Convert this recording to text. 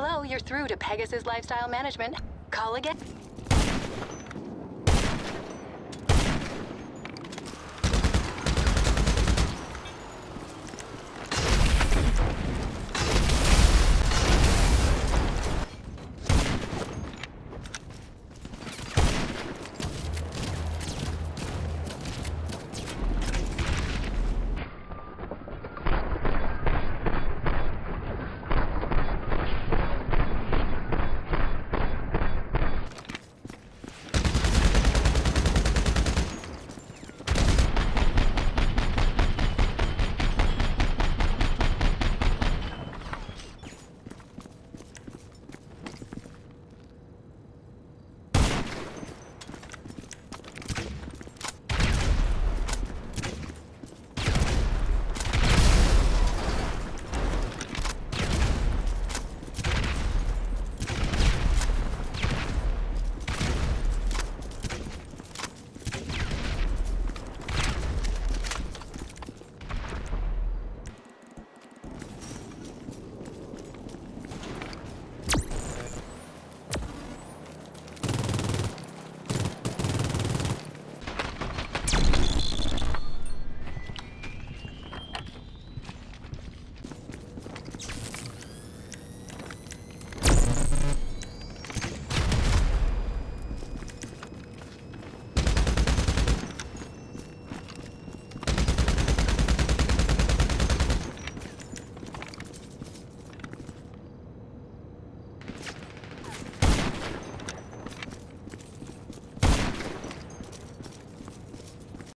Hello. you're through to Pegasus Lifestyle Management. Call again.